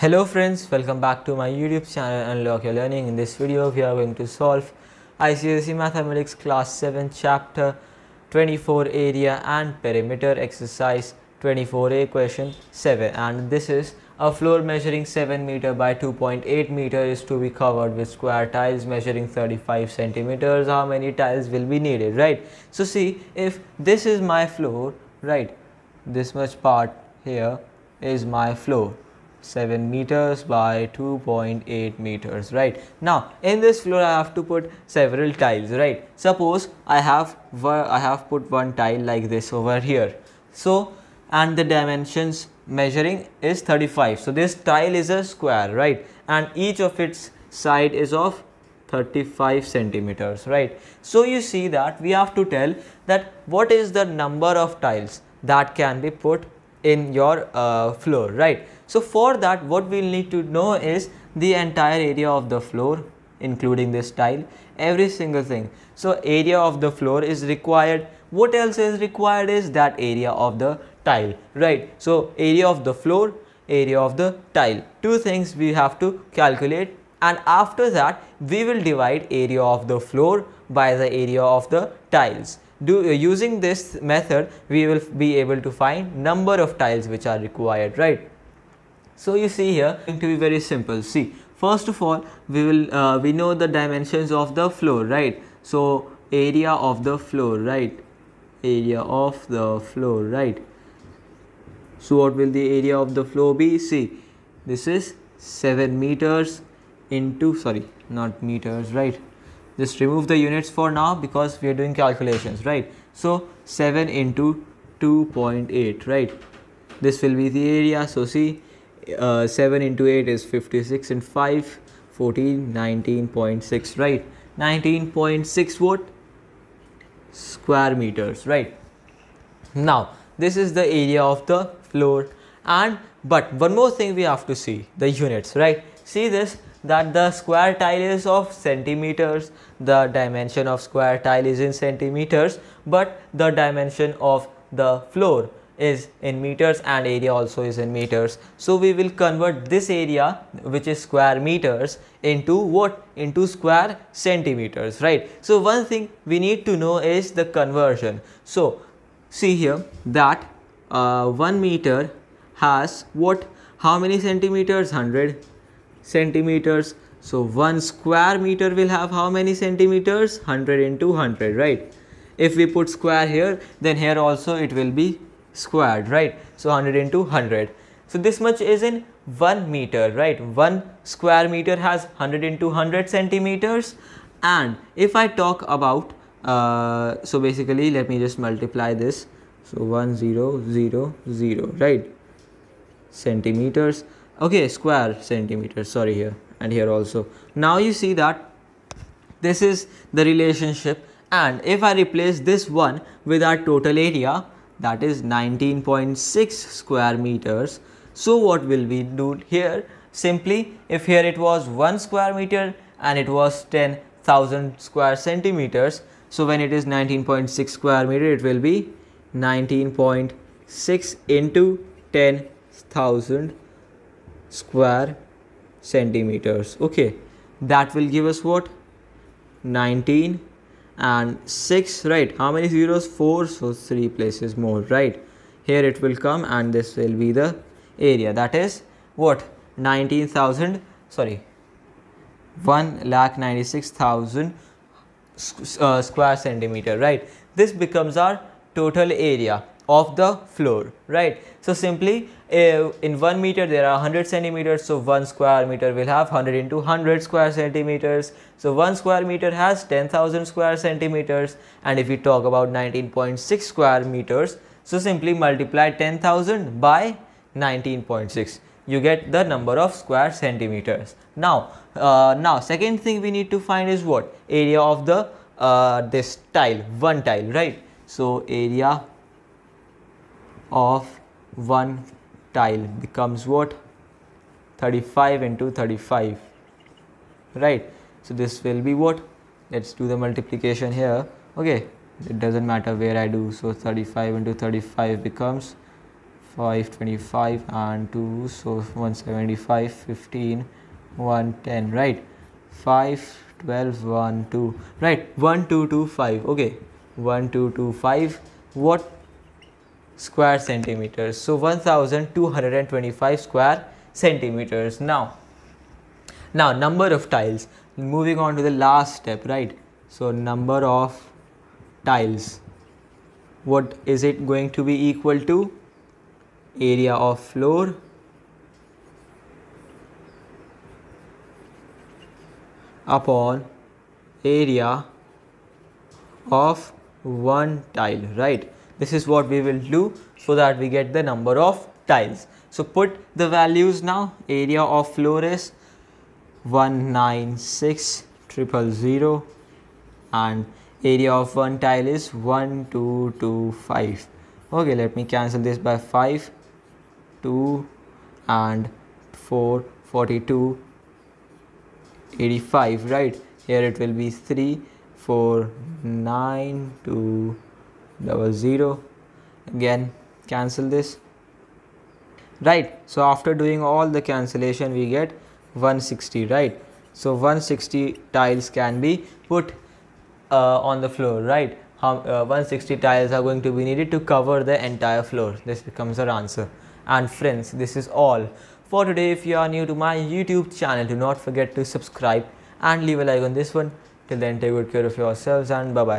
Hello friends, welcome back to my YouTube channel Unlock Your Learning. In this video, we are going to solve ICSE Mathematics Class 7 Chapter 24 Area and Perimeter Exercise 24A question 7 and this is a floor measuring 7 meter by 2.8 meter is to be covered with square tiles measuring 35 centimeters. How many tiles will be needed, right? So see, if this is my floor, right, this much part here is my floor 7 meters by 2.8 meters right? Now in this floor i have to put several tiles right? Suppose i have i have put one tile like this over here. So and the dimensions measuring is 35 so this tile is a square right? And each of its side is of 35 centimeters right? So you see that we have to tell that what is the number of tiles that can be put in your uh, floor right so for that what we'll need to know is the entire area of the floor including this tile every single thing. So area of the floor is required. What else is required is that area of the tile right? So area of the floor area of the tile. Two things we have to calculate. And after that we will divide area of the floor by the area of the tiles. Do uh, using this method we will be able to find number of tiles which are required right so you see here going to be very simple. See first of all we will uh, we know the dimensions of the floor right? So area of the floor right? Area of the floor right? So what will the area of the floor be? See this is 7 meters into sorry not meters right? Just remove the units for now because we are doing calculations right? So 7 into 2.8 right? This will be the area. So see uh, 7 into 8 is 56 and 5 14 19.6 right? 19.6 what square meters right? Now this is the area of the floor and but one more thing we have to see the units right? See this that the square tile is of centimeters the dimension of square tile is in centimeters but the dimension of the floor is in meters and area also is in meters. So we will convert this area which is square meters into what? Into square centimeters right? So one thing we need to know is the conversion. So see here that uh, 1 meter has what? How many centimeters? 100 centimeters. So 1 square meter will have how many centimeters? 100 into 100 right? If we put square here then here also it will be squared right? So 100 into 100 so this much is in 1 meter right? 1 square meter has 100 into 100 centimeters. And if I talk about uh, so basically let me just multiply this. So 1 0 0 0 right? Centimeters. Okay square centimeters. Sorry here and here also. Now you see that this is the relationship. And if I replace this one with our total area that is 19.6 square meters. So what will we do here? Simply if here it was 1 square meter and it was 10,000 square centimeters so when it is 19.6 square meter it will be 19.6 into 10,000 square centimeters. Okay that will give us what? 19 and 6 right? How many zeros? 4 so 3 places more right? Here it will come and this will be the area. That is what? 19000 sorry 1 lakh 96000 uh, square centimeter right? This becomes our total area of the floor right? So simply uh, in 1 meter there are 100 centimeters so 1 square meter will have 100 into 100 square centimeters. So 1 square meter has 10000 square centimeters. And if we talk about 19.6 square meters so simply multiply 10000 by 19.6 you get the number of square centimeters. Now uh, now second thing we need to find is what? Area of the uh, this tile one tile right? So area of one tile becomes what? 35 into 35 right? So this will be what? Let's do the multiplication here. Okay. It doesn't matter where I do. So 35 into 35 becomes 525 and 2 so 175 15 110 right? 5 12 1 2 right? 1 2 2 5 okay. 1 2 2 5 what square centimeters. So 1225 square centimeters. Now now number of tiles. Moving on to the last step right? So number of tiles. What is it going to be equal to? Area of floor. Upon area of one tile right this is what we will do so that we get the number of tiles. So put the values now. Area of floor is 196000 and area of one tile is 1225 okay let me cancel this by 5 2 and 4 42 85 right? Here it will be 3 4 9 2 double 0 again cancel this. Right so after doing all the cancellation we get 160 right? So 160 tiles can be put uh, on the floor right? How uh, 160 tiles are going to be needed to cover the entire floor. This becomes our answer. And friends this is all for today. If you are new to my youtube channel do not forget to subscribe and leave a like on this one. Till then take good care of yourselves and bye bye